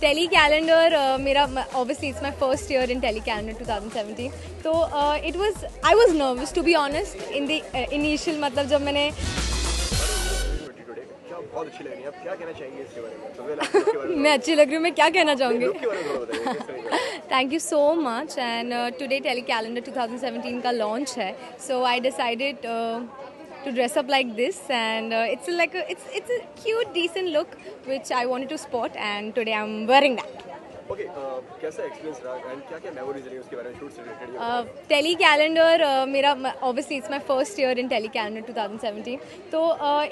Tele Calendar मेरा obviously it's my first year in Telly Calendar 2017 तो it was I was nervous to be honest in the initial मतलब जब मैंने में अच्छी लग रही हूँ, मैं क्या कहना चाहूँगी? Thank you so much and today Telly Calendar 2017 का लॉन्च है. So I decided to dress up like this and uh, it's like a, it's it's a cute decent look which I wanted to sport and today I'm wearing that. Okay कैसा experience रहा and क्या क्या memories रही उसके बारे में shoot से related Telly Calendar मेरा obviously it's my first year in Telly Calendar 2017 तो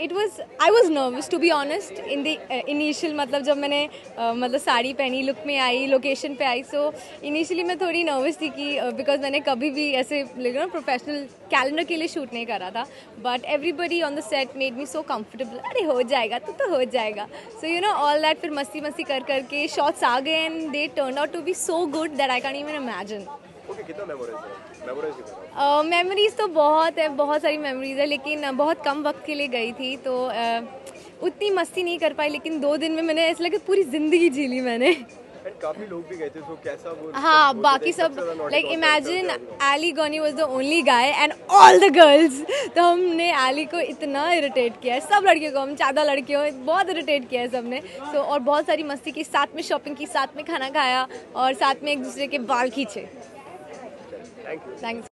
it was I was nervous to be honest in the initial मतलब जब मैंने uh, मतलब साड़ी पहनी लुक में आई लोकेशन पे आई सो इनिशियली मैं थोड़ी नर्वस थी कि बिकॉज़ मैंने कभी भी ऐसे ना प्रोफेशनल कैलेंडर के लिए शूट नहीं करा था but everybody on the set made me so comfortable अरे हो जाएगा तो तो हो जाएगा. So you know all that फिर मस्ती मस्ती कर करके शॉट्स आ गए and they turn out to be so good that I can even imagine कितना मेमोरीज है? कितना तो बहुत है बहुत सारी मेमोरीज है लेकिन बहुत कम वक्त के लिए गई थी तो uh, उतनी मस्ती नहीं कर पाई लेकिन दो दिन में मैंने ऐसा लगा पूरी ज़िंदगी जी ली मैंने। एंड काफ़ी लोग भी गए थे सो कैसा वो हाँ वो बाकी सब like imagine Aly Goni was the only guy and all the girls तो हमने एली को इतना इरिटेट किया है। सब लड़कियों को हम ज़्यादा लड़कियों बहुत इरिटेट किया है सबने। सो और बहुत सारी मस्ती की साथ में शॉपिंग की साथ में खाना खाया और साथ में एक दूसरे के बाल खींचे। Thank thanks